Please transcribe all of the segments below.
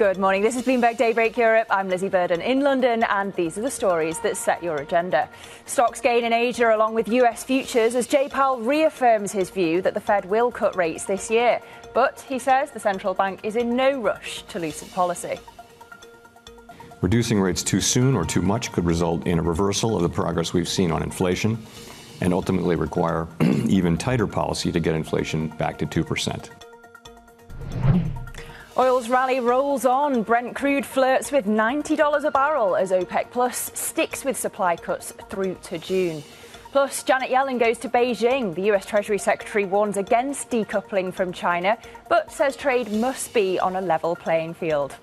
Good morning. This is Bloomberg Daybreak Europe. I'm Lizzy Burden in London, and these are the stories that set your agenda. Stocks gain in Asia along with US futures as Jay Powell reaffirms his view that the Fed will cut rates this year. But he says the central bank is in no rush to loosen policy. Reducing rates too soon or too much could result in a reversal of the progress we've seen on inflation and ultimately require even tighter policy to get inflation back to 2%. Oil's rally rolls on. Brent crude flirts with $90 a barrel as OPEC Plus sticks with supply cuts through to June. Plus, Janet Yellen goes to Beijing. The US Treasury Secretary warns against decoupling from China, but says trade must be on a level playing field.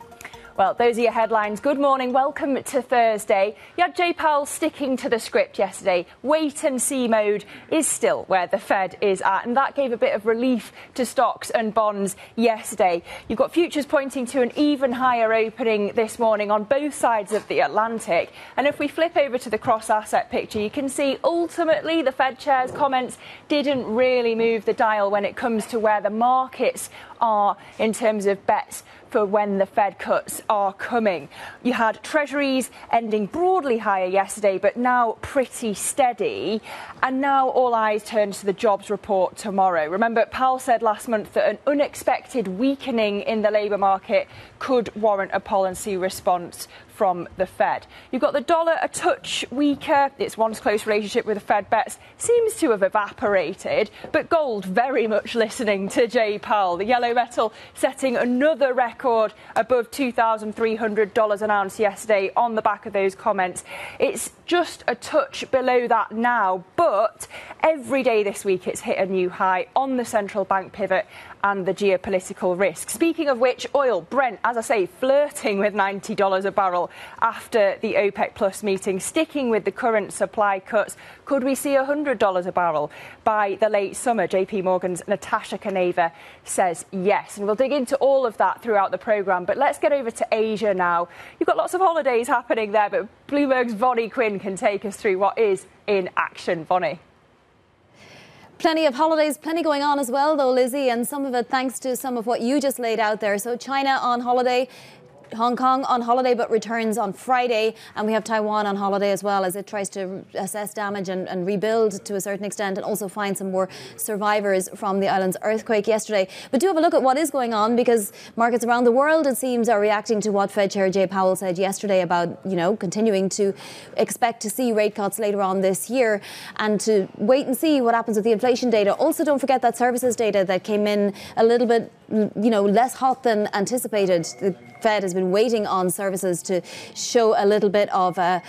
Well, those are your headlines. Good morning. Welcome to Thursday. You had Jay Powell sticking to the script yesterday. Wait and see mode is still where the Fed is at, and that gave a bit of relief to stocks and bonds yesterday. You've got futures pointing to an even higher opening this morning on both sides of the Atlantic. And if we flip over to the cross asset picture, you can see ultimately the Fed chair's comments didn't really move the dial when it comes to where the markets are in terms of bets for when the Fed cuts are coming. You had Treasuries ending broadly higher yesterday, but now pretty steady. And now all eyes turn to the jobs report tomorrow. Remember, Powell said last month that an unexpected weakening in the labour market could warrant a policy response from the Fed. You've got the dollar a touch weaker. Its once close relationship with the Fed bets seems to have evaporated, but gold very much listening to Jay Powell. The yellow metal setting another record above $2,300 an ounce yesterday on the back of those comments. It's just a touch below that now, but every day this week it's hit a new high on the central bank pivot and the geopolitical risk. Speaking of which, oil, Brent, as I say, flirting with $90 a barrel after the OPEC Plus meeting, sticking with the current supply cuts. Could we see $100 a barrel by the late summer? JP Morgan's Natasha Kaneva says yes. And we'll dig into all of that throughout the programme. But let's get over to Asia now. You've got lots of holidays happening there, but Bloomberg's Vonnie Quinn can take us through what is in action. Vonnie. Plenty of holidays, plenty going on as well, though, Lizzy, and some of it thanks to some of what you just laid out there. So, China on holiday, Hong Kong on holiday but returns on Friday, and we have Taiwan on holiday as well as it tries to assess damage and, and, rebuild to a certain extent and also find some more survivors from the island's earthquake yesterday. But do have a look at what is going on because markets around the world, it seems, are reacting to what Fed Chair Jay Powell said yesterday about, you know, continuing to expect to see rate cuts later on this year and to wait and see what happens with the inflation data. Also, don't forget that services data that came in a little bit, you know, less hot than anticipated. The Fed has been waiting on services to show a little bit of a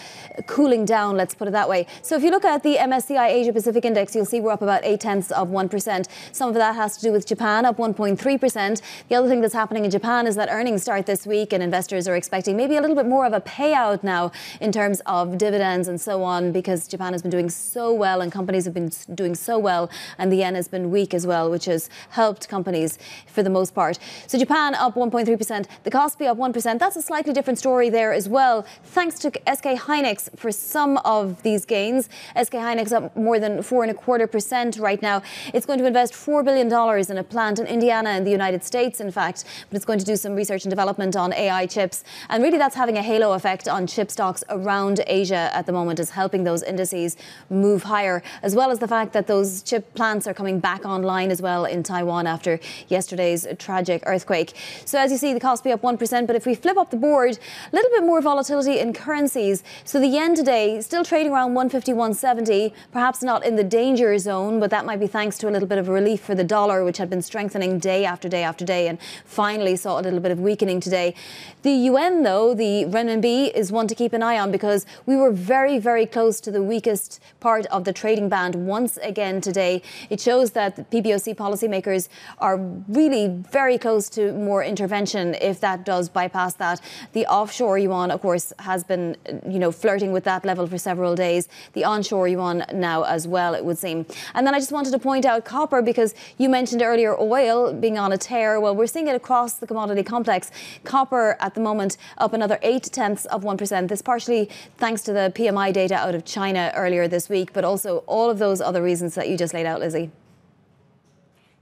cooling down, let's put it that way. So if you look at the MSCI Asia Pacific Index, you'll see we're up about eight tenths of 1%. Some of that has to do with Japan, up 1.3%. The other thing that's happening in Japan is that earnings start this week, and investors are expecting maybe a little bit more of a payout now in terms of dividends and so on, because Japan has been doing so well and companies have been doing so well, and the yen has been weak as well, which has helped companies for the most part. So Japan up 1.3%. The be up 1%. That's a slightly different story there as well. Thanks to SK Hynix for some of these gains. SK Hynix up more than four and a quarter percent right now. It's going to invest $4 billion in a plant in Indiana in the United States, in fact, but it's going to do some research and development on AI chips. And really, that's having a halo effect on chip stocks around Asia at the moment, is helping those indices move higher, as well as the fact that those chip plants are coming back online as well in Taiwan after yesterday's tragic earthquake. So, as you see, the Kospi up 1% but if we flip up the board, a little bit more volatility in currencies. So the yen today still trading around 150, 170, perhaps not in the danger zone, but that might be thanks to a little bit of relief for the dollar, which had been strengthening day after day after day and finally saw a little bit of weakening today. The yuan, though, the renminbi, is one to keep an eye on because we were very, very close to the weakest part of the trading band once again today. It shows that PBOC policymakers are really very close to more intervention if that does does bypass that. The offshore yuan, of course, has been, you know, flirting with that level for several days. The onshore yuan now as well, it would seem. And then I just wanted to point out copper because you mentioned earlier oil being on a tear. Well, we're seeing it across the commodity complex. Copper at the moment up another eight tenths of 1%. This partially thanks to the PMI data out of China earlier this week, but also all of those other reasons that you just laid out, Lizzy.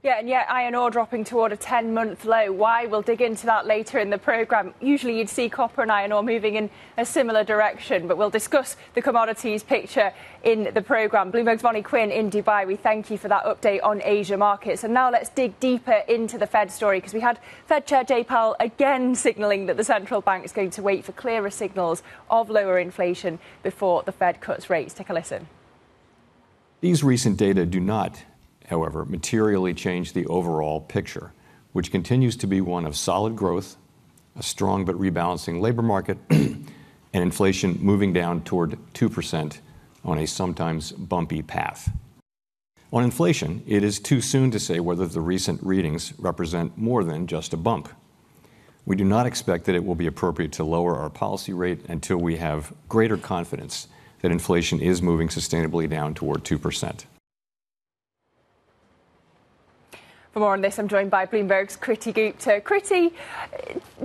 Yeah, and yet iron ore dropping toward a 10 month low. Why? We'll dig into that later in the programme. Usually you'd see copper and iron ore moving in a similar direction, but we'll discuss the commodities picture in the programme. Bloomberg's Vonnie Quinn in Dubai. We thank you for that update on Asia markets. And now let's dig deeper into the Fed story because we had Fed Chair Jay Powell again signalling that the central bank is going to wait for clearer signals of lower inflation before the Fed cuts rates. Take a listen. These recent data do not however, materially change the overall picture, which continues to be one of solid growth, a strong but rebalancing labor market, and inflation moving down toward 2% on a sometimes bumpy path. On inflation, it is too soon to say whether the recent readings represent more than just a bump. We do not expect that it will be appropriate to lower our policy rate until we have greater confidence that inflation is moving sustainably down toward 2%. For more on this, I'm joined by Bloomberg's Kriti Gupta. Kriti,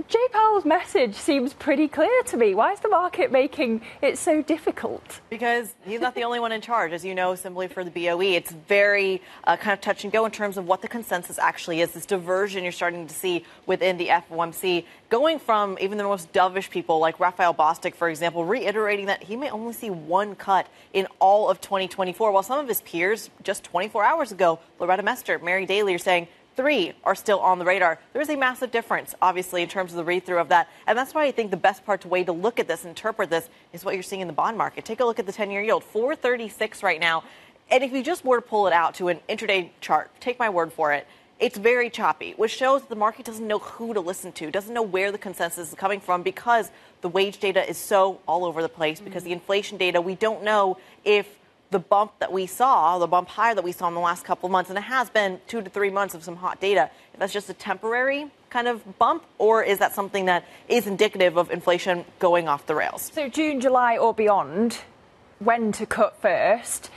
Jay Powell's message seems pretty clear to me. Why is the market making it so difficult? Because he's not the only one in charge. As you know, simply for the BOE, it's very uh, kind of touch and go in terms of what the consensus actually is. This diversion you're starting to see within the FOMC, going from even the most dovish people like Raphael Bostic, for example, reiterating that he may only see one cut in all of 2024, while some of his peers just 24 hours ago, Loretta Mester, Mary Daly, are saying three are still on the radar. There is a massive difference, obviously, in terms of the read through of that. And that's why I think the best part, way to look at this, interpret this, is what you're seeing in the bond market. Take a look at the 10 year yield, 436 right now. And if you just were to pull it out to an intraday chart, take my word for it, it's very choppy, which shows that the market doesn't know who to listen to, doesn't know where the consensus is coming from because the wage data is so all over the place, because mm-hmm. the inflation data, we don't know if the bump that we saw, the bump higher that we saw in the last couple of months, and it has been two to three months of some hot data, if that's just a temporary kind of bump, or is that something that is indicative of inflation going off the rails? So, June, July, or beyond, when to cut first.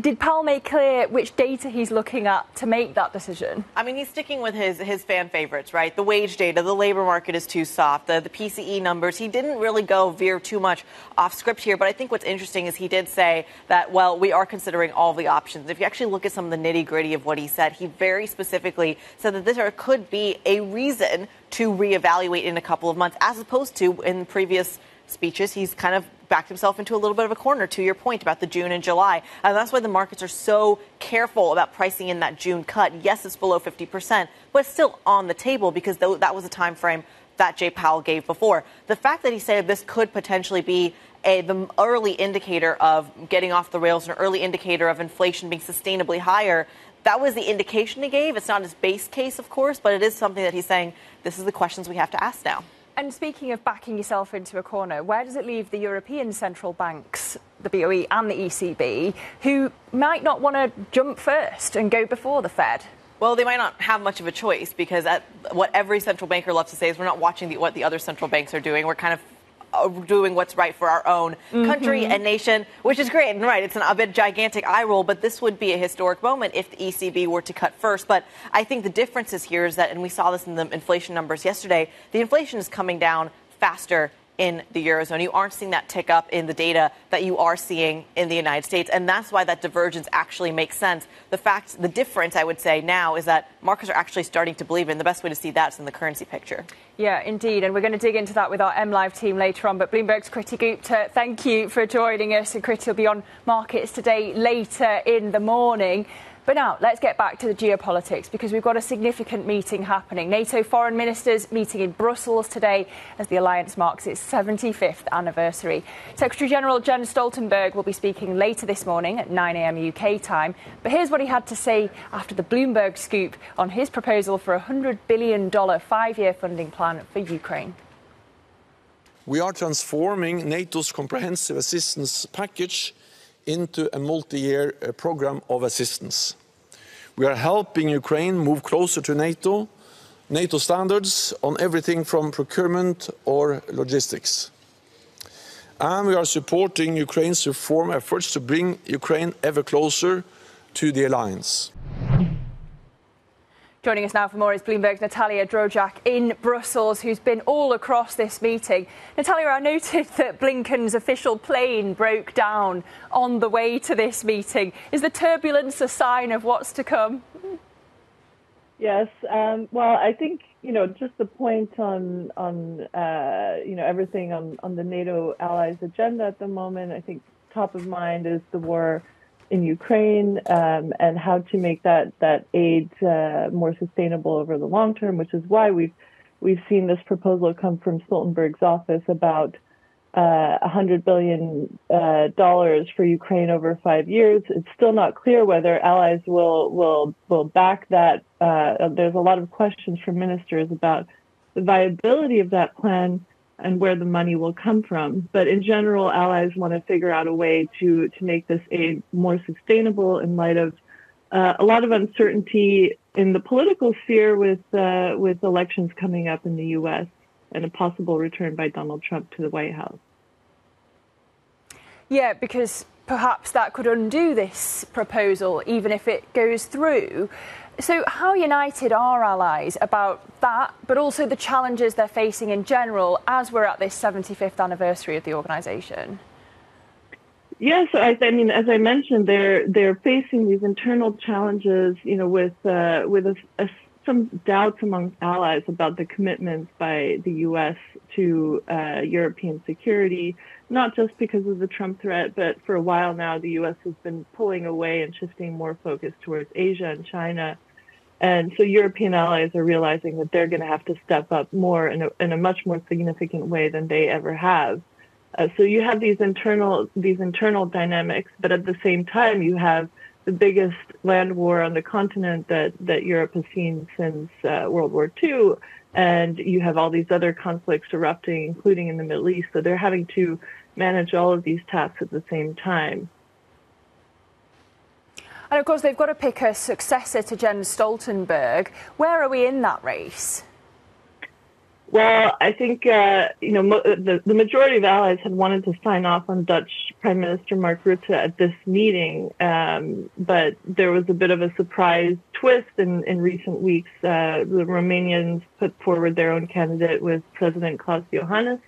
Did Powell make clear which data he's looking at to make that decision? I mean, he's sticking with his, his fan favorites, right? The wage data, the labor market is too soft, the, the PCE numbers. He didn't really go veer too much off script here, but I think what's interesting is he did say that, well, we are considering all the options. If you actually look at some of the nitty gritty of what he said, he very specifically said that there could be a reason to reevaluate in a couple of months, as opposed to in previous speeches, he's kind of backed himself into a little bit of a corner to your point about the June and July. And that's why the markets are so careful about pricing in that June cut. Yes, it's below 50%, but it's still on the table because that was a time frame that Jay Powell gave before. The fact that he said this could potentially be a, the early indicator of getting off the rails, an early indicator of inflation being sustainably higher, that was the indication he gave. It's not his base case, of course, but it is something that he's saying this is the questions we have to ask now. And speaking of backing yourself into a corner, where does it leave the European central banks, the BOE and the ECB, who might not want to jump first and go before the Fed? Well, they might not have much of a choice because what every central banker loves to say is we're not watching the, what the other central banks are doing. We're kind of doing what's right for our own country mm-hmm. and nation, which is great. And right, it's an, a bit gigantic eye roll, but this would be a historic moment if the ECB were to cut first. But I think the difference is here is that, and we saw this in the inflation numbers yesterday, the inflation is coming down faster in the Eurozone. You aren't seeing that tick up in the data that you are seeing in the United States. And that's why that divergence actually makes sense. The fact, the difference, I would say, now is that markets are actually starting to believe in. The best way to see that is in the currency picture. Yeah, indeed. And we're going to dig into that with our MLive team later on. But Bloomberg's Kriti Gupta, thank you for joining us. And Kriti will be on markets today later in the morning. But now, let's get back to the geopolitics because we've got a significant meeting happening. NATO foreign ministers meeting in Brussels today as the alliance marks its 75th anniversary. Secretary General Jens Stoltenberg will be speaking later this morning at 9 a.m. UK time. But here's what he had to say after the Bloomberg scoop on his proposal for a $100 billion five year funding plan for Ukraine. We are transforming NATO's comprehensive assistance package into a multi year uh, program of assistance. We are helping Ukraine move closer to NATO, NATO standards on everything from procurement or logistics. And we are supporting Ukraine's reform efforts to bring Ukraine ever closer to the alliance. Joining us now for more is Bloomberg's Natalia Drozdiak in Brussels, who's been all across this meeting. Natalia, I noted that Blinken's official plane broke down on the way to this meeting. Is the turbulence a sign of what's to come? Yes. Um, well, I think you know just the point on on uh, you know everything on on the NATO allies agenda at the moment. I think top of mind is the war in Ukraine um, and how to make that that aid uh, more sustainable over the long term, which is why we've we've seen this proposal come from Stoltenberg's office about uh, 100 billion uh, dollars for Ukraine over five years. It's still not clear whether allies will will will back that. Uh, there's a lot of questions from ministers about the viability of that plan and where the money will come from. But in general, allies want to figure out a way to to make this aid more sustainable in light of uh, a lot of uncertainty in the political sphere with uh, with elections coming up in the U.S and a possible return by Donald Trump to the White House. Yeah, because perhaps that could undo this proposal, even if it goes through. So, how united are allies about that, but also the challenges they're facing in general as we're at this 75th anniversary of the organisation? Yes, I, I, mean, as I mentioned, they're they're facing these internal challenges, you know, with uh, with a, a some doubts among allies about the commitments by the U.S. to uh, European security, not just because of the Trump threat, but for a while now, the U.S. has been pulling away and shifting more focus towards Asia and China. And so European allies are realizing that they're going to have to step up more in a, in a much more significant way than they ever have. Uh, so you have these internal these internal dynamics, but at the same time you have the biggest land war on the continent that, that Europe has seen since uh, World War II. And you have all these other conflicts erupting, including in the Middle East. So they're having to manage all of these tasks at the same time. And of course, they've got to pick a successor to Jens Stoltenberg. Where are we in that race? Well, I think uh, you know mo- the the majority of allies had wanted to sign off on Dutch Prime Minister Mark Rutte at this meeting, um, but there was a bit of a surprise twist in in recent weeks. Uh, the Romanians put forward their own candidate with President Klaus Iohannis,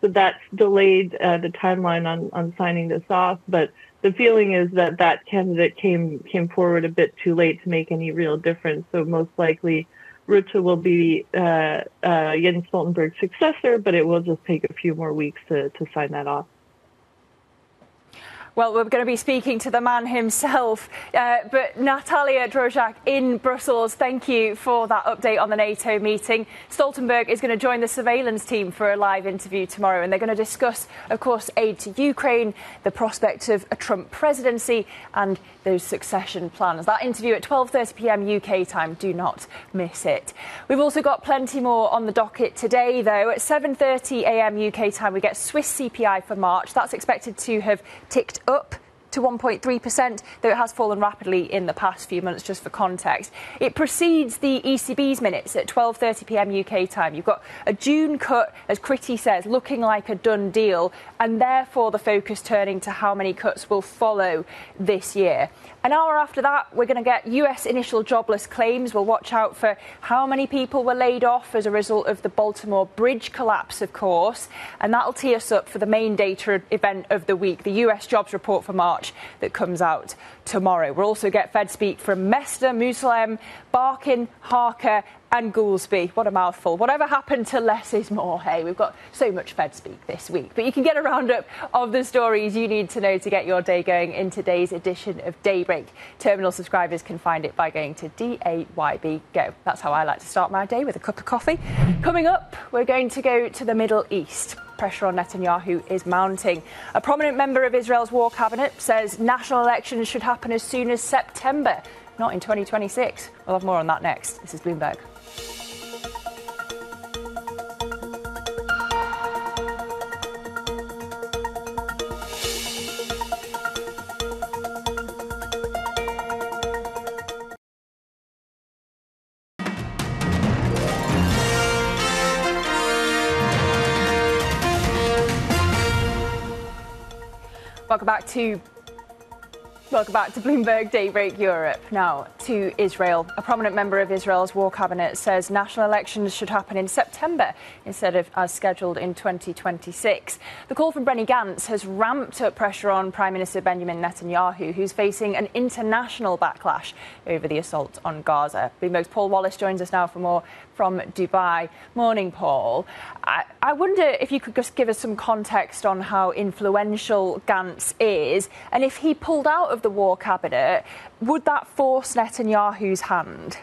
so that's delayed uh, the timeline on on signing this off. But the feeling is that that candidate came came forward a bit too late to make any real difference. So most likely Rutte will be uh, uh, Jens Stoltenberg's successor, but it will just take a few more weeks to, to sign that off. Well, we're going to be speaking to the man himself. Uh, but Natalia Drozdiak in Brussels, thank you for that update on the NATO meeting. Stoltenberg is going to join the surveillance team for a live interview tomorrow, and they're going to discuss, of course, aid to Ukraine, the prospect of a Trump presidency, and those succession plans. That interview at 12:30 p.m. UK time. Do not miss it. We've also got plenty more on the docket today, though. At 7:30 a.m. UK time, we get Swiss CPI for March. That's expected to have ticked up to 1.3%, though it has fallen rapidly in the past few months, just for context. It precedes the ECB's minutes at 12.30 p.m. UK time. You've got a June cut, as Kriti says, looking like a done deal, and therefore the focus turning to how many cuts will follow this year. An hour after that, we're going to get US initial jobless claims. We'll watch out for how many people were laid off as a result of the Baltimore Bridge collapse, of course. And that'll tee us up for the main data event of the week, the US jobs report for March that comes out tomorrow. We'll also get Fed speak from Mester, Musalem, Barkin, Harker, and Goolsbee. What a mouthful. Whatever happened to less is more, hey? We've got so much Fed speak this week. But you can get a roundup of the stories you need to know to get your day going in today's edition of Daybreak. Terminal subscribers can find it by going to DAYB Go. That's how I like to start my day with a cup of coffee. Coming up, we're going to go to the Middle East pressure on Netanyahu is mounting. A prominent member of Israel's war cabinet says national elections should happen as soon as September, not in 2026. We'll have more on that next. This is Bloomberg. Welcome back to Welcome back to Bloomberg Daybreak Europe. Now to Israel. A prominent member of Israel's war cabinet says national elections should happen in September instead of as scheduled in 2026. The call from Benny Gantz has ramped up pressure on Prime Minister Benjamin Netanyahu, who's facing an international backlash over the assault on Gaza. Bloomberg's Paul Wallace joins us now for more from Dubai. Morning, Paul. I, I, wonder if you could just give us some context on how influential Gantz is, and if he pulled out of the war cabinet, would that force Netanyahu's hand?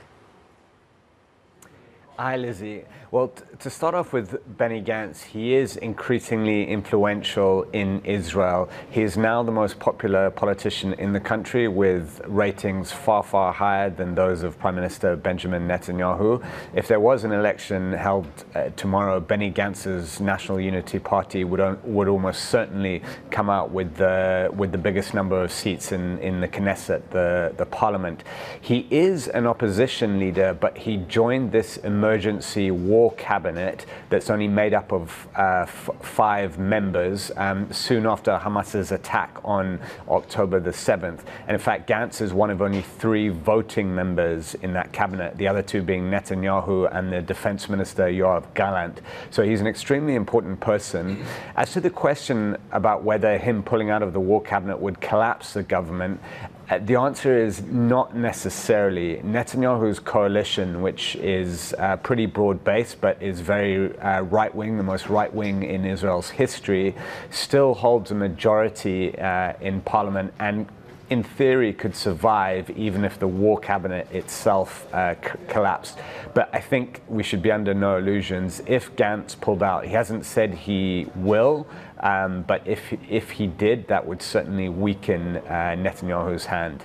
Hi, Lizzy. Well, t- to start off with Benny Gantz, he is increasingly influential in Israel. He is now the most popular politician in the country with ratings far, far higher than those of Prime Minister Benjamin Netanyahu. If there was an election held uh, tomorrow, Benny Gantz's National Unity Party would, would almost certainly come out with the, with the biggest number of seats in, in the Knesset, the, the parliament. He is an opposition leader, but he joined this emergency war war cabinet that's only made up of uh, five members um, soon after Hamas's attack on October the 7th. And in fact, Gantz is one of only three voting members in that cabinet, the other two being Netanyahu and the defense minister Yoav Gallant. So he's an extremely important person. As to the question about whether him pulling out of the war cabinet would collapse the government, uh, the answer is not necessarily. Netanyahu's coalition, which is uh, pretty broad based but is very uh, right wing, the most right wing in Israel's history, still holds a majority uh, in parliament and in theory, could survive even if the war cabinet itself uh, c- collapsed. But I think we should be under no illusions. If Gantz pulled out, he hasn't said he will, um, but if, if he did, that would certainly weaken uh, Netanyahu's hand.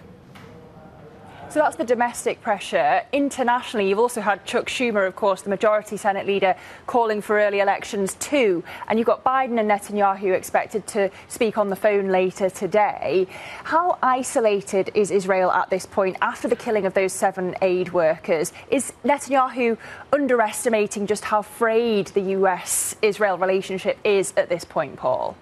So that's the domestic pressure. Internationally, you've also had Chuck Schumer, of course, the majority Senate leader, calling for early elections too. And you've got Biden and Netanyahu expected to speak on the phone later today. How isolated is Israel at this point after the killing of those seven aid workers? Is Netanyahu underestimating just how frayed the US Israel relationship is at this point, Paul?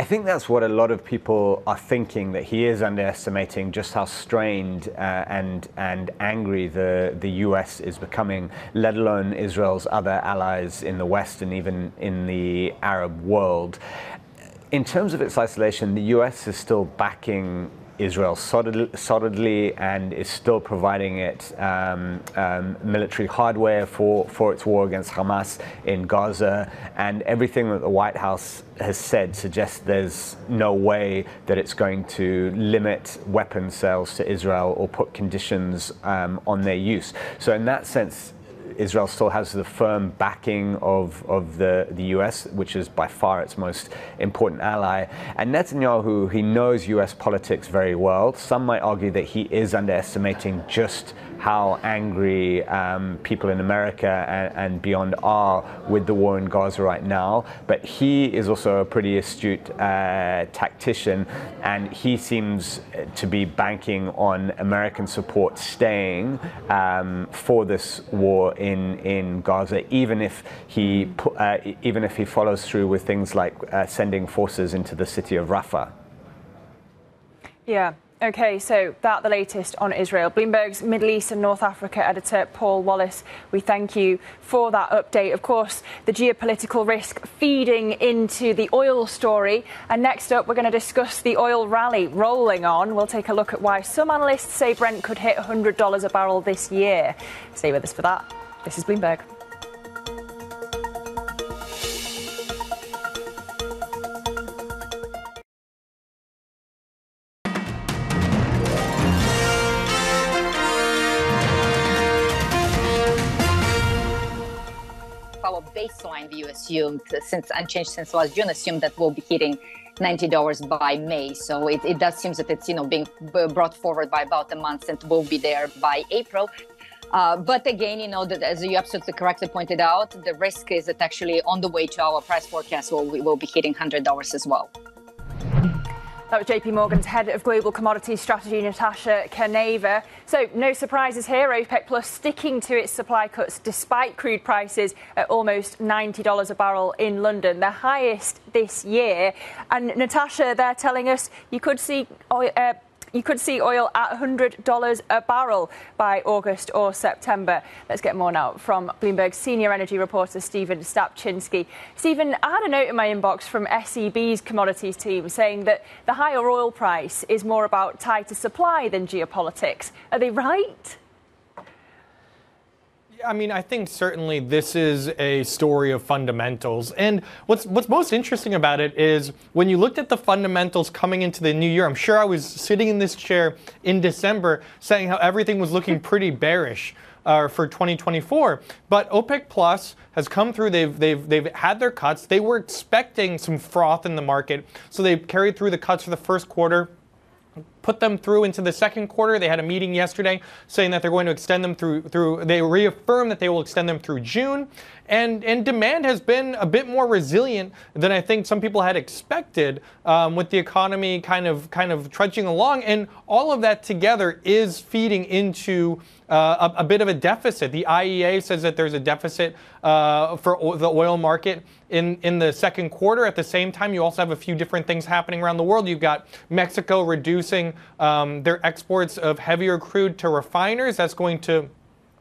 I think that's what a lot of people are thinking that he is underestimating just how strained uh, and and angry the the U.S. is becoming, let alone Israel's other allies in the West and even in the Arab world. In terms of its isolation, the U.S. is still backing Israel solid, solidly and is still providing it um, um, military hardware for, for its war against Hamas in Gaza. And everything that the White House has said suggests there's no way that it's going to limit weapon sales to Israel or put conditions um, on their use. So, in that sense, Israel still has the firm backing of, of the, the US, which is by far its most important ally. And Netanyahu, he knows US politics very well. Some might argue that he is underestimating just how angry um, people in America and, and, beyond are with the war in Gaza right now. But he is also a pretty astute uh, tactician, and he seems to be banking on American support staying um, for this war in, in Gaza, even if he uh, even if he follows through with things like uh, sending forces into the city of Rafah. Yeah. Okay, so that the latest on Israel. Bloomberg's Middle East and North Africa editor Paul Wallace, we thank you for that update. Of course, the geopolitical risk feeding into the oil story. And next up, we're going to discuss the oil rally rolling on. We'll take a look at why some analysts say Brent could hit $100 a barrel this year. Stay with us for that. This is Bloomberg. Assumed since unchanged since last June assumed that we'll be hitting $90 by May. So it, it does seem that it's you know being brought forward by about a month and will be there by April. Uh, but again, you know, that as you absolutely correctly pointed out, the risk is that actually on the way to our price forecast, we'll, we will be hitting $100 as well. That was JP Morgan's head of global commodities strategy, Natasha Kaneva. So, no surprises here. OPEC Plus sticking to its supply cuts despite crude prices at almost $90 a barrel in London, the highest this year. And Natasha, they're telling us you could see oil, uh, you could see oil at $100 a barrel by August or September. Let's get more now from Bloomberg senior energy reporter Stephen Stapczynski. Stephen, I had a note in my inbox from SEB's commodities team saying that the higher oil price is more about tighter supply than geopolitics. Are they right? I mean, I think certainly this is a story of fundamentals. And what's what's most interesting about it is when you looked at the fundamentals coming into the new year, I'm sure I was sitting in this chair in December saying how everything was looking pretty bearish. Uh, for 2024, but OPEC Plus has come through. They've they've they've had their cuts. They were expecting some froth in the market, so they carried through the cuts for the first quarter put them through into the second quarter. They had a meeting yesterday saying that they're going to extend them through through they reaffirmed that they will extend them through June. And, and demand has been a bit more resilient than I think some people had expected, um, with the economy kind of kind of trudging along, and all of that together is feeding into uh, a, a, bit of a deficit. The IEA says that there's a deficit uh, for o- the oil market in, in the second quarter. At the same time, you also have a few different things happening around the world. You've got Mexico reducing um, their exports of heavier crude to refiners. That's going to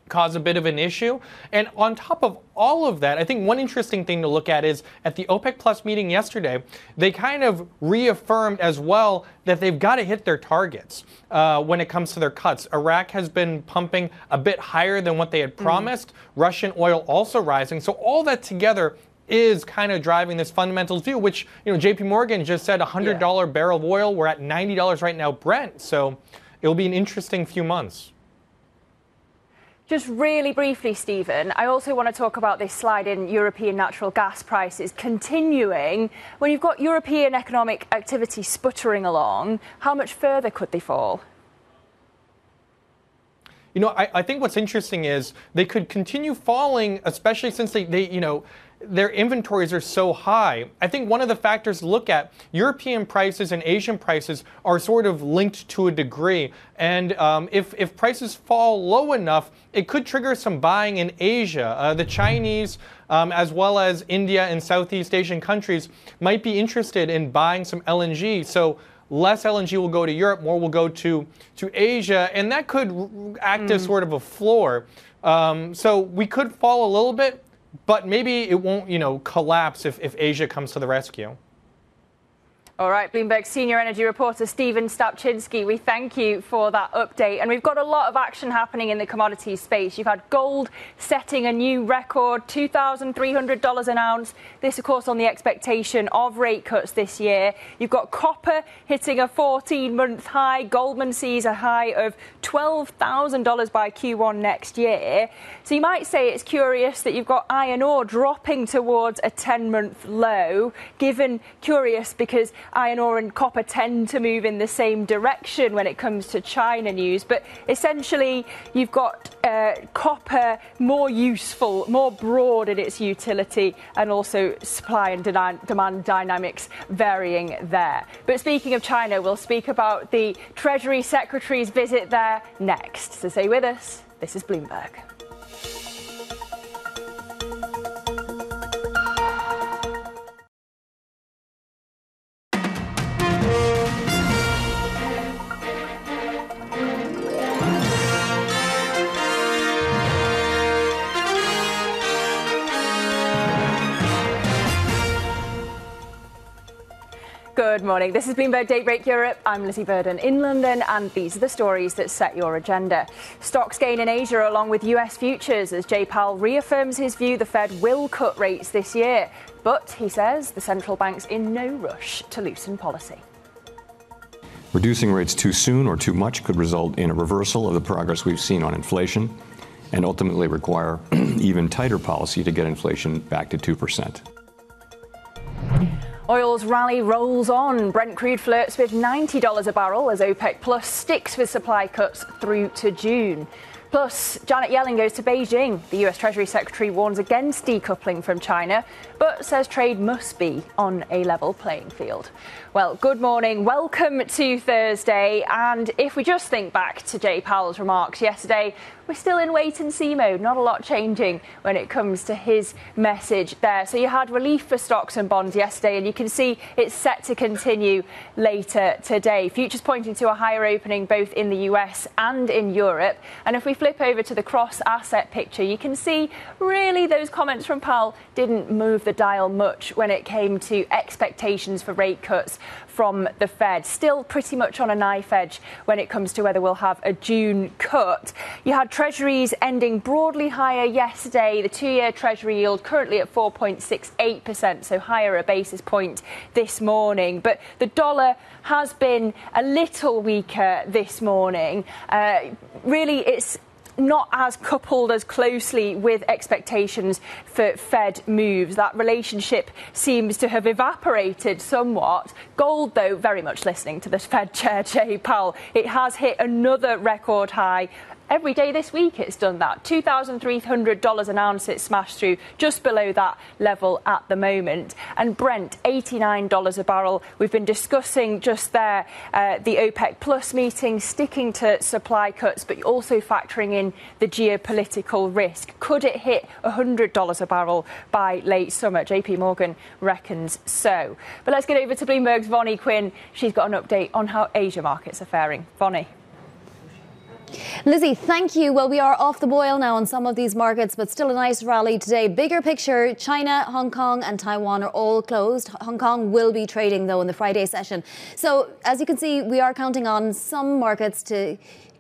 cause a bit of an issue. And on top of all of that, I think one interesting thing to look at is at the OPEC Plus meeting yesterday, they kind of reaffirmed as well that they've got to hit their targets uh, when it comes to their cuts. Iraq has been pumping a bit higher than what they had mm. promised, mm. Russian oil also rising. So all that together is kind of driving this fundamentals view, which, you know, JP Morgan just said $100 yeah. barrel of oil. We're at $90 right now, Brent. So it'll be an interesting few months. Just really briefly, Stephen, I also want to talk about this slide in European natural gas prices continuing. When you've got European economic activity sputtering along, how much further could they fall? You know, I, I think what's interesting is they could continue falling, especially since they, they you know, their inventories are so high. I think one of the factors to look at, European prices and Asian prices are sort of linked to a degree. And um, if, if prices fall low enough, it could trigger some buying in Asia. Uh, the Chinese, um, as well as India and Southeast Asian countries, might be interested in buying some LNG. So less LNG will go to Europe, more will go to, to Asia, and that could act mm. as sort of a floor. Um, so we could fall a little bit, but maybe it won't, you know, collapse if, if Asia comes to the rescue. All right, Bloomberg senior energy reporter Stephen Stapczynski, we thank you for that update. And we've got a lot of action happening in the commodities space. You've had gold setting a new record, $2,300 an ounce. This, of course, on the expectation of rate cuts this year. You've got copper hitting a 14 month high. Goldman sees a high of $12,000 by Q1 next year. So you might say it's curious that you've got iron ore dropping towards a 10 month low, given curious because iron ore and copper tend to move in the same direction when it comes to China news. But essentially, you've got uh, copper more useful, more broad in its utility, and also supply and demand dynamics varying there. But speaking of China, we'll speak about the Treasury Secretary's visit there next. So stay with us. This is Bloomberg. Good morning. This is Bloomberg Daybreak Europe. I'm Lizzy Burden in London, and these are the stories that set your agenda. Stocks gain in Asia along with US futures as Jay Powell reaffirms his view the Fed will cut rates this year. But he says the central bank's in no rush to loosen policy. Reducing rates too soon or too much could result in a reversal of the progress we've seen on inflation and ultimately require even tighter policy to get inflation back to 2%. Oil's rally rolls on. Brent crude flirts with $90 a barrel as OPEC Plus sticks with supply cuts through to June. Plus, Janet Yellen goes to Beijing. The US Treasury Secretary warns against decoupling from China, but says trade must be on a level playing field. Well, good morning. Welcome to Thursday. And if we just think back to Jay Powell's remarks yesterday, we're still in wait and see mode. Not a lot changing when it comes to his message there. So you had relief for stocks and bonds yesterday, and you can see it's set to continue later today. Futures pointing to a higher opening both in the US and in Europe. And if we flip over to the cross asset picture, you can see really those comments from Powell didn't move the dial much when it came to expectations for rate cuts from the Fed. Still pretty much on a knife edge when it comes to whether we'll have a June cut. You had Treasuries ending broadly higher yesterday. The two year Treasury yield currently at 4.68%, so higher a basis point this morning. But the dollar has been a little weaker this morning. Uh, really, it's not as coupled as closely with expectations for Fed moves. That relationship seems to have evaporated somewhat. Gold, though, very much listening to the Fed Chair Jay Powell. It has hit another record high Every day this week it's done that. $2,300 an ounce it smashed through, just below that level at the moment. And Brent, $89 a barrel. We've been discussing just there uh, the OPEC Plus meeting, sticking to supply cuts, but also factoring in the geopolitical risk. Could it hit $100 a barrel by late summer? JP Morgan reckons so. But let's get over to Bloomberg's Vonnie Quinn. She's got an update on how Asia markets are faring. Vonnie. Lizzy, thank you. Well, we are off the boil now on some of these markets, but still a nice rally today. Bigger picture China, Hong Kong, and Taiwan are all closed. Hong Kong will be trading, though, in the Friday session. So, as you can see, we are counting on some markets to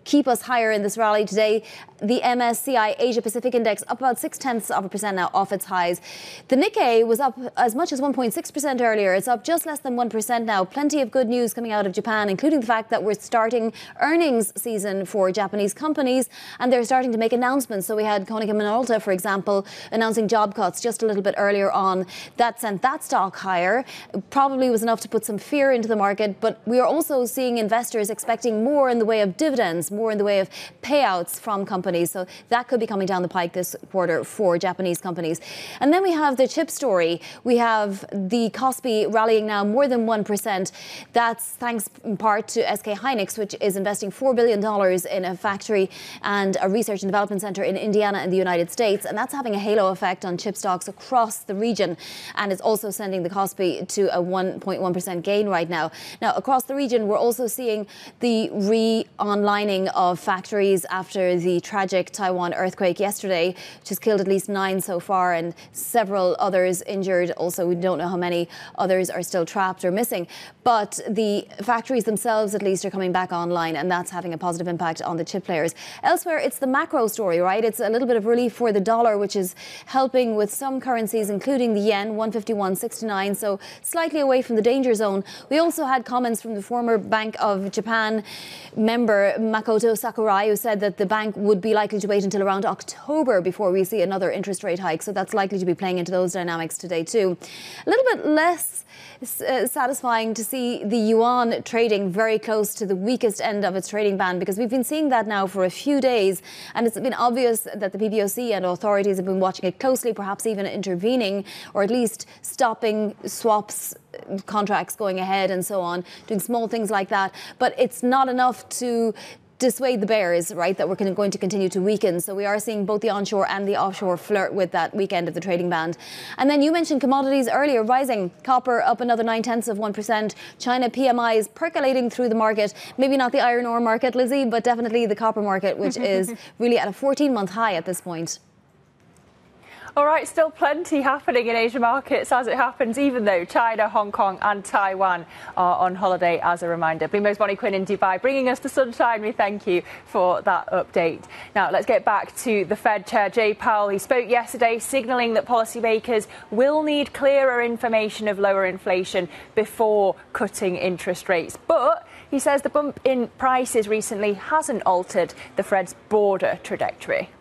keep us higher in this rally today. The MSCI Asia Pacific Index up about six tenths of a percent now off its highs. The Nikkei was up as much as 1.6% earlier. It's up just less than 1% now. Plenty of good news coming out of Japan, including the fact that we're starting earnings season for Japanese companies and they're starting to make announcements. So we had Konica Minolta, for example, announcing job cuts just a little bit earlier on. That sent that stock higher. Probably was enough to put some fear into the market, but we are also seeing investors expecting more in the way of dividends more in the way of payouts from companies. So that could be coming down the pike this quarter for Japanese companies. And then we have the chip story. We have the Kospi rallying now more than 1%. That's thanks in part to SK Hynix, which is investing $4 billion in a factory and a research and development center in Indiana in the United States. And that's having a halo effect on chip stocks across the region. And it's also sending the Kospi to a 1.1% gain right now. Now, across the region, we're also seeing the re-onlining of factories after the tragic Taiwan earthquake yesterday, which has killed at least nine so far and several others injured. Also, we don't know how many others are still trapped or missing. But the factories themselves, at least, are coming back online, and that's having a positive impact on the chip players. Elsewhere, it's the macro story, right? It's a little bit of relief for the dollar, which is helping with some currencies, including the yen, 151.69, so slightly away from the danger zone. We also had comments from the former Bank of Japan member, Mako Makoto Sakurai, who said that the bank would be likely to wait until around October before we see another interest rate hike. So that's likely to be playing into those dynamics today, too. A little bit less uh, satisfying to see the yuan trading very close to the weakest end of its trading band because we've been seeing that now for a few days. And it's been obvious that the PBOC and authorities have been watching it closely, perhaps even intervening or at least stopping swaps contracts going ahead and so on, doing small things like that. But it's not enough to dissuade the bears, right, that we're going to continue to weaken. So we are seeing both the onshore and the offshore flirt with that weekend of the trading band. And then you mentioned commodities earlier, rising. Copper up another nine tenths of 1%. China PMI is percolating through the market. Maybe not the iron ore market, Lizzy, but definitely the copper market, which is really at a 14 month high at this point. All right, still plenty happening in Asia markets as it happens, even though China, Hong Kong, and Taiwan are on holiday as a reminder. Bloomberg's Vonnie Quinn in Dubai, bringing us the sunshine. We thank you for that update. Now, let's get back to the Fed Chair, Jay Powell. He spoke yesterday, signalling that policymakers will need clearer information of lower inflation before cutting interest rates. But he says the bump in prices recently hasn't altered the Fed's broader trajectory.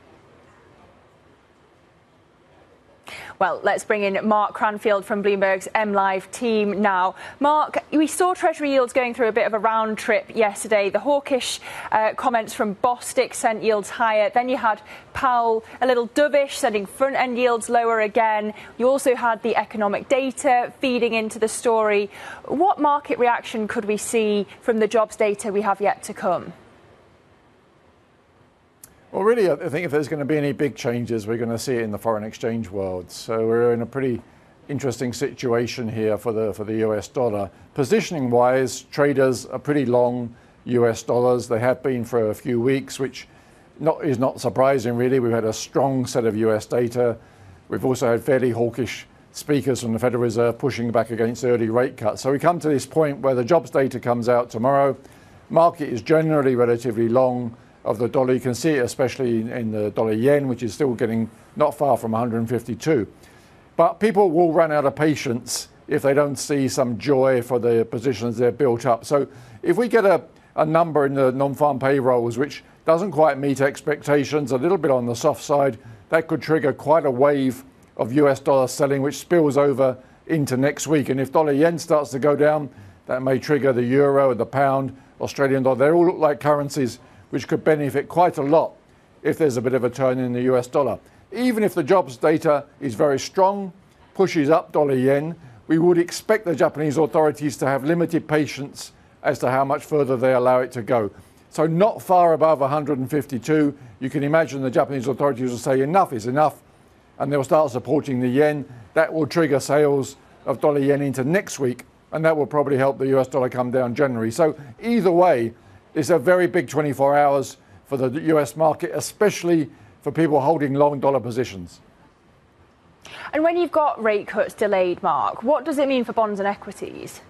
Well, let's bring in Mark Cranfield from Bloomberg's MLive team now. Mark, we saw Treasury yields going through a bit of a round trip yesterday. The hawkish uh, comments from Bostic sent yields higher. Then you had Powell a little dovish, sending front end yields lower again. You also had the economic data feeding into the story. What market reaction could we see from the jobs data we have yet to come? Well, really, I think if there's going to be any big changes, we're going to see it in the foreign exchange world. So we're in a pretty interesting situation here for the for the US dollar. Positioning wise, traders are pretty long US dollars. They have been for a few weeks, which not, is not surprising really. We've had a strong set of US data. We've also had fairly hawkish speakers from the Federal Reserve pushing back against early rate cuts. So we come to this point where the jobs data comes out tomorrow. Market is generally relatively long of the dollar. You can see it especially in the dollar yen, which is still getting not far from 152. But people will run out of patience if they don't see some joy for the positions they've built up. So if we get a, a number in the non-farm payrolls which doesn't quite meet expectations, a little bit on the soft side, that could trigger quite a wave of US dollar selling, which spills over into next week. And if dollar yen starts to go down, that may trigger the euro, the pound, Australian dollar. They all look like currencies which could benefit quite a lot if there's a bit of a turn in the US dollar. Even if the jobs data is very strong, pushes up dollar yen, we would expect the Japanese authorities to have limited patience as to how much further they allow it to go. So, not far above 152, you can imagine the Japanese authorities will say enough is enough and they'll start supporting the yen. That will trigger sales of dollar yen into next week, and that will probably help the US dollar come down generally. So, either way, it's a very big 24 hours for the US market, especially for people holding long dollar positions. And when you've got rate cuts delayed, Mark, what does it mean for bonds and equities?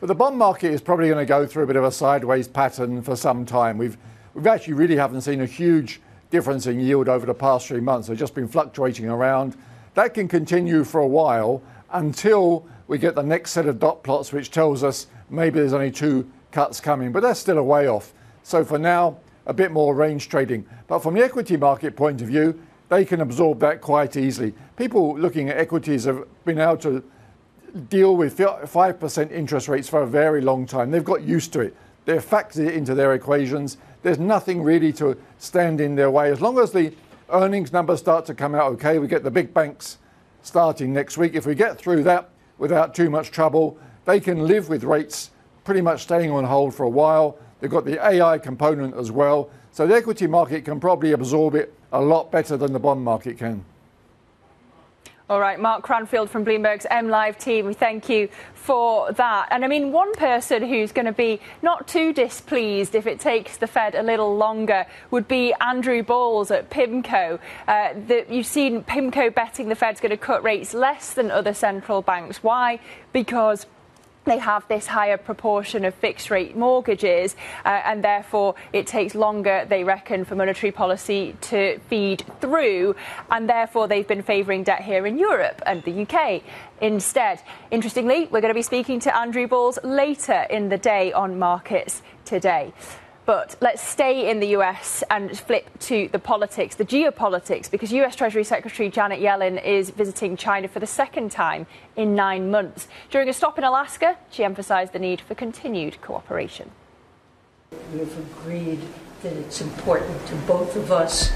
But the bond market is probably going to go through a bit of a sideways pattern for some time. We've we've actually really haven't seen a huge difference in yield over the past three months. They've just been fluctuating around. That can continue for a while until we get the next set of dot plots, which tells us maybe there's only two cuts coming, but that's still a way off. So for now, a bit more range trading. But from the equity market point of view, they can absorb that quite easily. People looking at equities have been able to deal with 5% interest rates for a very long time. They've got used to it. They've factored it into their equations. There's nothing really to stand in their way. As long as the earnings numbers start to come out okay, we get the big banks starting next week. If we get through that without too much trouble, they can live with rates pretty much staying on hold for a while. They've got the AI component as well. So the equity market can probably absorb it a lot better than the bond market can. All right, Mark Cranfield from Bloomberg's MLIV team, we thank you for that. And I mean, one person who's going to be not too displeased if it takes the Fed a little longer would be Andrew Balls at PIMCO. Uh, the, you've seen PIMCO betting the Fed's going to cut rates less than other central banks. Why? Because they have this higher proportion of fixed rate mortgages, uh, and therefore it takes longer, they reckon, for monetary policy to feed through, and therefore they've been favouring debt here in Europe and the UK instead. Interestingly, we're going to be speaking to Andrew Balls later in the day on markets today. But let's stay in the US and flip to the politics, the geopolitics, because US Treasury Secretary Janet Yellen is visiting China for the second time in nine months. During a stop in Alaska, she emphasized the need for continued cooperation. We've agreed that it's important to both of us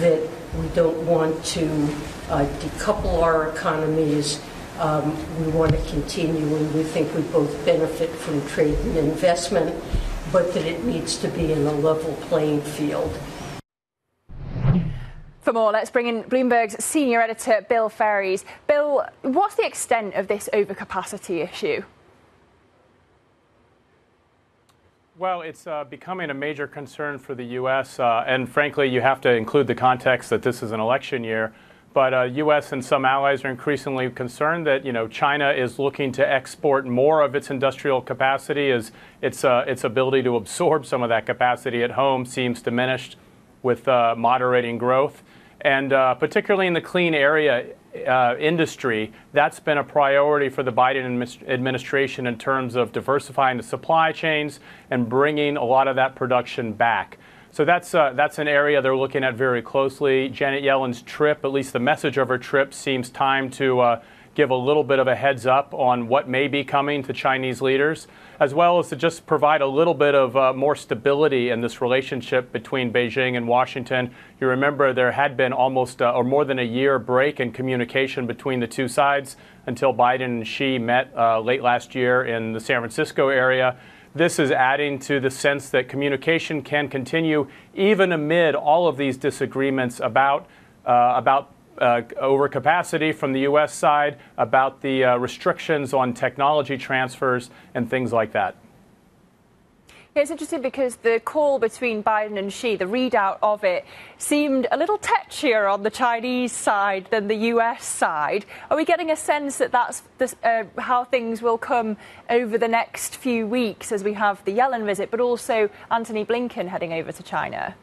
that we don't want to uh, decouple our economies. Um, we want to continue, and we think we both benefit from trade and investment but that it needs to be in a level playing field. For more, let's bring in Bloomberg's senior editor, Bill Faries. Bill, what's the extent of this overcapacity issue? Well, it's uh, becoming a major concern for the U.S., uh, and frankly, you have to include the context that this is an election year. But uh, U.S. and some allies are increasingly concerned that you know China is looking to export more of its industrial capacity as its uh, its ability to absorb some of that capacity at home seems diminished with uh, moderating growth, and uh, particularly in the clean area uh, industry, that's been a priority for the Biden administration in terms of diversifying the supply chains and bringing a lot of that production back. So that's uh, that's an area they're looking at very closely. Janet Yellen's trip, at least the message of her trip, seems time to uh, give a little bit of a heads up on what may be coming to Chinese leaders, as well as to just provide a little bit of uh, more stability in this relationship between Beijing and Washington. You remember there had been almost uh, or more than a year break in communication between the two sides until Biden and Xi met uh, late last year in the San Francisco area. This is adding to the sense that communication can continue even amid all of these disagreements about uh, about uh, overcapacity from the U.S. side, about the uh, restrictions on technology transfers, and things like that. It's interesting because the call between Biden and Xi, the readout of it, seemed a little touchier on the Chinese side than the US side. Are we getting a sense that that's the, uh, how things will come over the next few weeks as we have the Yellen visit, but also Antony Blinken heading over to China?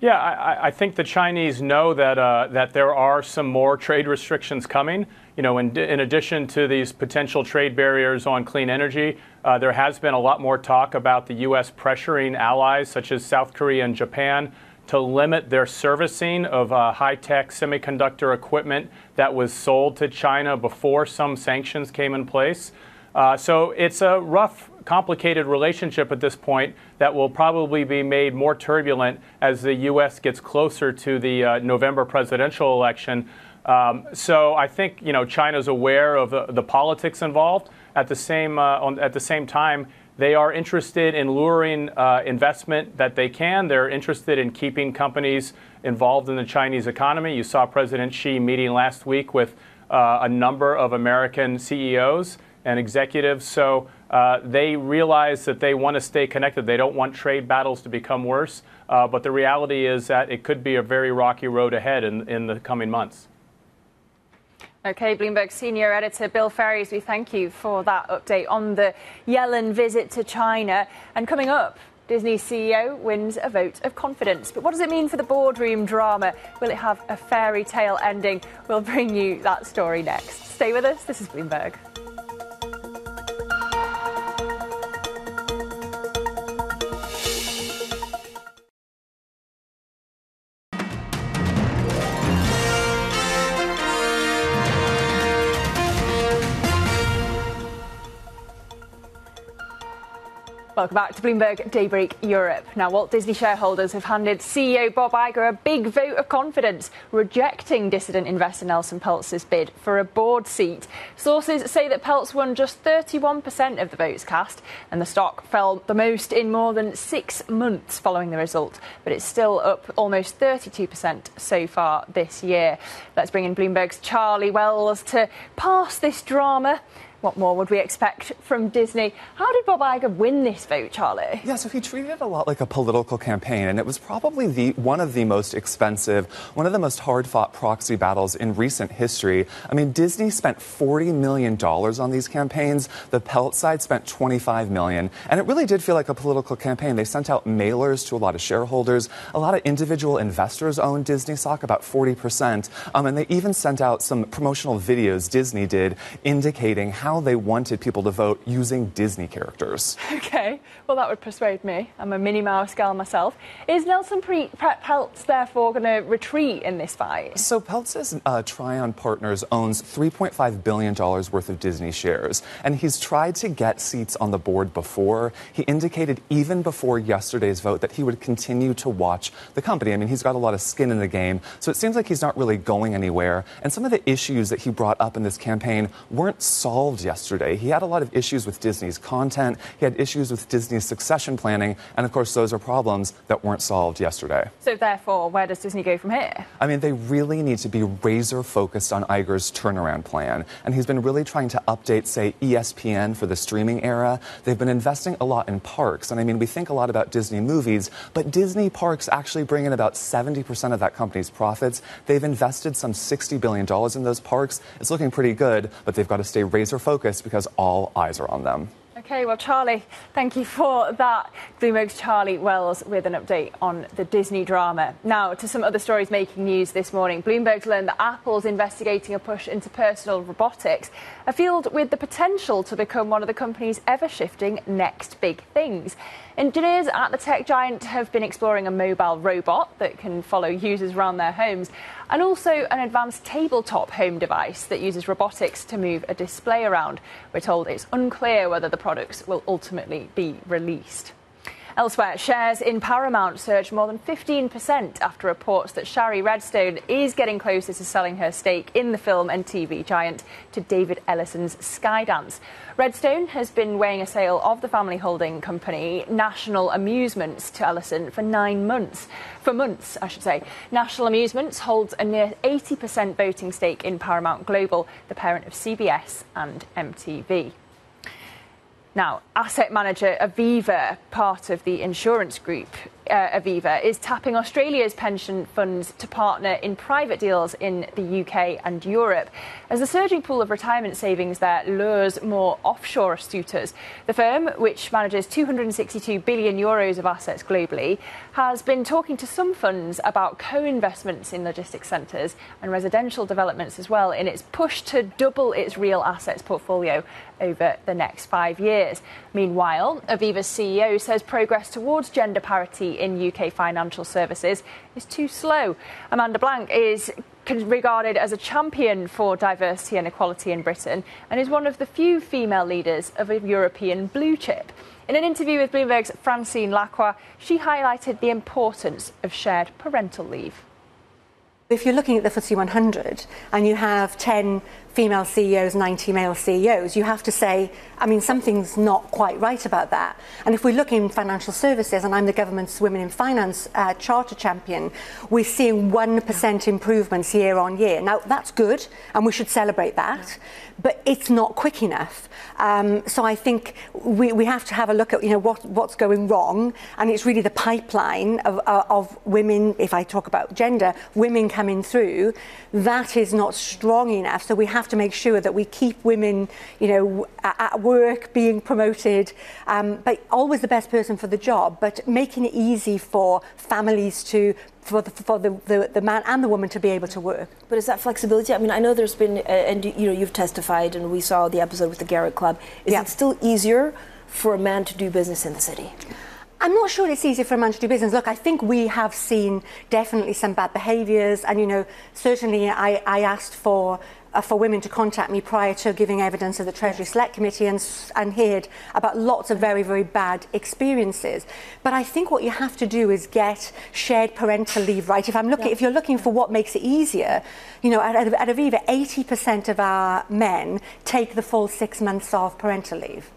Yeah, I, I, think the Chinese know that uh, that there are some more trade restrictions coming. You know, in, in addition to these potential trade barriers on clean energy, uh, there has been a lot more talk about the U.S. pressuring allies such as South Korea and Japan to limit their servicing of uh, high-tech semiconductor equipment that was sold to China before some sanctions came in place. Uh, so it's a rough, complicated relationship at this point that will probably be made more turbulent as the U.S. gets closer to the uh, November presidential election. Um, so I think you know China's aware of the, the politics involved. At the same uh, on, at the same time, they are interested in luring uh, investment that they can. They're interested in keeping companies involved in the Chinese economy. You saw President Xi meeting last week with uh, a number of American CEOs and executives. So uh, they realize that they want to stay connected. They don't want trade battles to become worse. Uh, but the reality is that it could be a very rocky road ahead in, in the coming months. Okay, Bloomberg senior editor Bill Faries, we thank you for that update on the Yellen visit to China. And coming up, Disney CEO wins a vote of confidence. But what does it mean for the boardroom drama? Will it have a fairy tale ending? We'll bring you that story next. Stay with us. This is Bloomberg. Welcome back to Bloomberg Daybreak Europe. Now, Walt Disney shareholders have handed CEO Bob Iger a big vote of confidence, rejecting dissident investor Nelson Peltz's bid for a board seat. Sources say that Peltz won just 31% of the votes cast, and the stock fell the most in more than six months following the result. But it's still up almost 32% so far this year. Let's bring in Bloomberg's Charlie Wells to pass this drama what more would we expect from Disney? How did Bob Iger win this vote, Charlie? Yeah, so he treated it a lot like a political campaign, and it was probably the one of the most expensive, one of the most hard-fought proxy battles in recent history. I mean, Disney spent $40 million on these campaigns. The Peltz side spent 25 million, and it really did feel like a political campaign. They sent out mailers to a lot of shareholders. A lot of individual investors owned Disney stock, about 40%, um, and they even sent out some promotional videos Disney did indicating how how they wanted people to vote using Disney characters. Okay, well, that would persuade me. I'm a Minnie Mouse gal myself. Is Nelson Pre- Peltz therefore going to retreat in this fight? So Peltz's uh, Trian Partners owns $3.5 billion worth of Disney shares, and he's tried to get seats on the board before. He indicated even before yesterday's vote that he would continue to watch the company. I mean, he's got a lot of skin in the game, so it seems like he's not really going anywhere. And some of the issues that he brought up in this campaign weren't solved yesterday. He had a lot of issues with Disney's content, he had issues with Disney's succession planning, and of course, those are problems that weren't solved yesterday. So, therefore, where does Disney go from here? I mean, they really need to be razor focused on Iger's turnaround plan. And he's been really trying to update, say, ESPN for the streaming era. They've been investing a lot in parks. And I mean, we think a lot about Disney movies, but Disney parks actually bring in about 70% of that company's profits. They've invested some $60 billion in those parks. It's looking pretty good, but they've got to stay razor focused focus because all eyes are on them. Okay, well, Charlie, thank you for that. Bloomberg's Charlie Wells with an update on the Disney drama. Now, to some other stories making news this morning. Bloomberg's learned that Apple's investigating a push into personal robotics, a field with the potential to become one of the company's ever shifting next big things. Engineers at the tech giant have been exploring a mobile robot that can follow users around their homes and also an advanced tabletop home device that uses robotics to move a display around. We're told it's unclear whether the products will ultimately be released. Elsewhere, shares in Paramount surged more than 15% after reports that Shari Redstone is getting closer to selling her stake in the film and TV giant to David Ellison's Skydance. Redstone has been weighing a sale of the family holding company National Amusements to Ellison for nine months. For months, I should say. National Amusements holds a near 80% voting stake in Paramount Global, the parent of CBS and MTV. Now, asset manager Aviva, part of the insurance group uh, Aviva, is tapping Australia's pension funds to partner in private deals in the UK and Europe. As the surging pool of retirement savings there lures more offshore suitors, the firm, which manages 262 billion euros of assets globally, has been talking to some funds about co investments in logistics centres and residential developments as well in its push to double its real assets portfolio over the next five years. Meanwhile, Aviva's CEO says progress towards gender parity in UK financial services is too slow. Amanda Blanc is regarded as a champion for diversity and equality in Britain and is one of the few female leaders of a European blue chip. In an interview with Bloomberg's Francine Lacqua, she highlighted the importance of shared parental leave. If you're looking at the FTSE 100 and you have 10 female CEOs, 90 male CEOs, you have to say, I mean, something's not quite right about that. And if we look in financial services, and I'm the government's Women in Finance uh, Charter Champion, we're seeing 1% improvements year on year. Now, that's good, and we should celebrate that, but it's not quick enough. Um, so I think we, we have to have a look at, you know, what, what's going wrong, and it's really the pipeline of, uh, of women, if I talk about gender, women coming through, that is not strong enough. So we have to make sure that we keep women, you know, at work being promoted, um, but always the best person for the job, but making it easy for families to for, the, for the, the, the, man and the woman to be able to work. But is that flexibility? I mean, I know there's been, uh, and you know, you've testified, and we saw the episode with the Garrick Club. Is yeah. it still easier for a man to do business in the city? I'm not sure it's easy for a man to do business. Look, I think we have seen definitely some bad behaviours, and you know, certainly I, I asked for uh, for women to contact me prior to giving evidence of the Treasury. Select Committee and, and heard about lots of very, very bad experiences. But I think what you have to do is get shared parental leave, right? If, I'm looking, yeah. if you're looking for what makes it easier, you know, at, at, at Aviva, 80% of our men take the full six months of parental leave.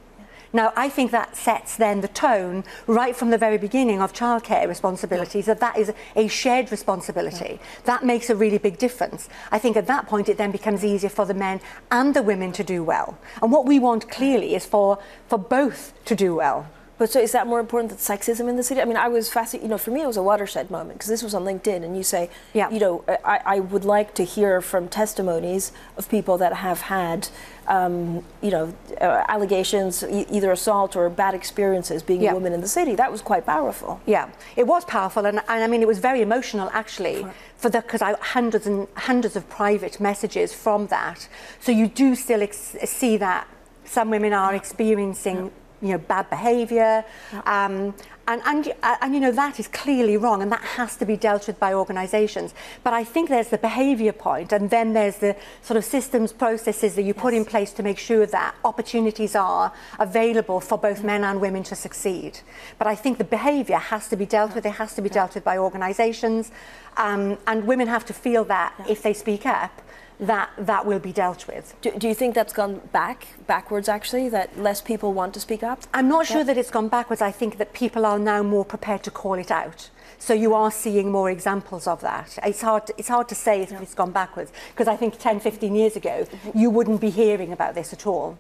Now, I think that sets then the tone right from the very beginning of childcare responsibilities that that is a shared responsibility. That makes a really big difference. I think at that point it then becomes easier for the men and the women to do well. And what we want clearly is for, for both to do well. But so is that more important than sexism in the city? I mean, I was fascinated, you know, for me it was a watershed moment because this was on LinkedIn and you say, yeah. you know, I, I would like to hear from testimonies of people that have had, um, you know, uh, allegations, e- either assault or bad experiences being yeah. a woman in the city. That was quite powerful. Yeah, it was powerful. And, and I mean, it was very emotional actually for the, because I hundreds and hundreds of private messages from that. So you do still ex- see that some women are experiencing you know, bad behaviour. Um, and, and, and, you know, that is clearly wrong and that has to be dealt with by organisations. But I think there's the behaviour point and then there's the sort of systems, processes that you yes. put in place to make sure that opportunities are available for both men and women to succeed. But I think the behaviour has to be dealt with, it has to be dealt with by organisations um, and women have to feel that if they speak up that that will be dealt with. Do, do, you think that's gone back, backwards actually, that less people want to speak up? I'm not sure that it's gone backwards. I think that people are now more prepared to call it out. So you are seeing more examples of that. It's hard to, it's hard to say if yeah. it's gone backwards, because I think 10, 15 years ago, you wouldn't be hearing about this at all.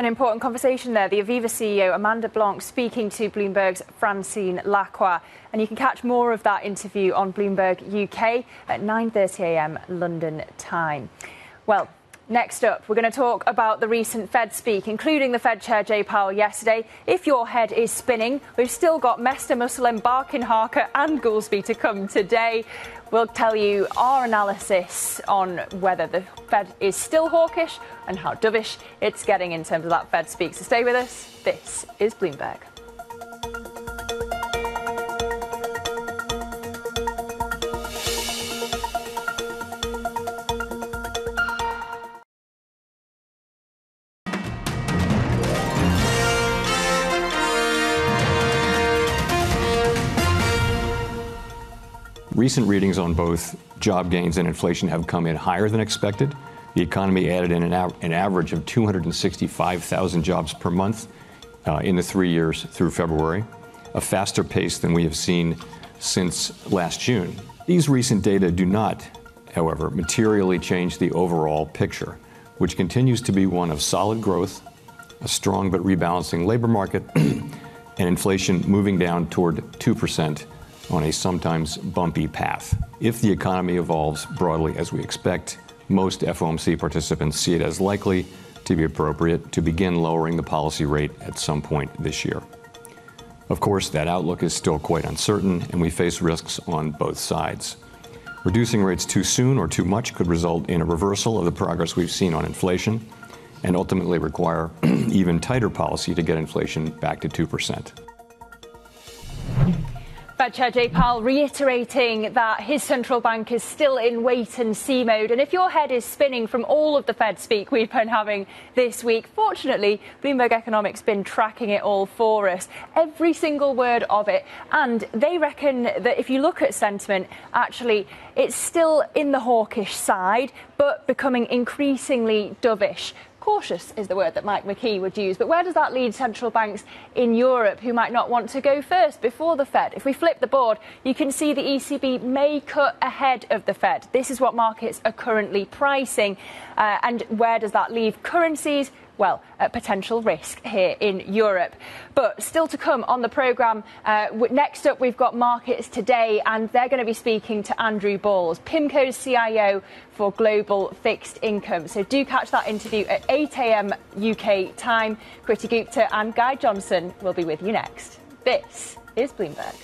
An important conversation there. The Aviva CEO Amanda Blanc speaking to Bloomberg's Francine Lacqua. And you can catch more of that interview on Bloomberg UK at 9:30 a.m. London time. Well, Next up, we're going to talk about the recent Fed speak, including the Fed Chair Jay Powell yesterday. If your head is spinning, we've still got Mester Musalem, Barkin Harker, and Goolsbee to come today. We'll tell you our analysis on whether the Fed is still hawkish and how dovish it's getting in terms of that Fed speak. So stay with us. This is Bloomberg. Recent readings on both job gains and inflation have come in higher than expected. The economy added in an, an average of 265,000 jobs per month uh, in the three years through February, a faster pace than we have seen since last June. These recent data do not, however, materially change the overall picture, which continues to be one of solid growth, a strong but rebalancing labor market, and inflation moving down toward 2% on a sometimes bumpy path. If the economy evolves broadly as we expect, most FOMC participants see it as likely to be appropriate to begin lowering the policy rate at some point this year. Of course, that outlook is still quite uncertain, and we face risks on both sides. Reducing rates too soon or too much could result in a reversal of the progress we've seen on inflation and ultimately require even tighter policy to get inflation back to 2%. Jay Powell reiterating that his central bank is still in wait and see mode. And if your head is spinning from all of the Fed speak we've been having this week, fortunately, Bloomberg Economics has been tracking it all for us, every single word of it. And they reckon that if you look at sentiment, actually, it's still in the hawkish side, but becoming increasingly dovish cautious is the word that Mike McKee would use. But where does that lead central banks in Europe who might not want to go first before the Fed? If we flip the board, you can see the ECB may cut ahead of the Fed. This is what markets are currently pricing. Uh, and where does that leave currencies? Well, a potential risk here in Europe. But still to come on the programme, uh, next up we've got Markets Today, and they're going to be speaking to Andrew Balls, PIMCO's CIO for Global Fixed Income. So do catch that interview at 8 a.m. UK time. Kriti Gupta and Guy Johnson will be with you next. This is Bloomberg.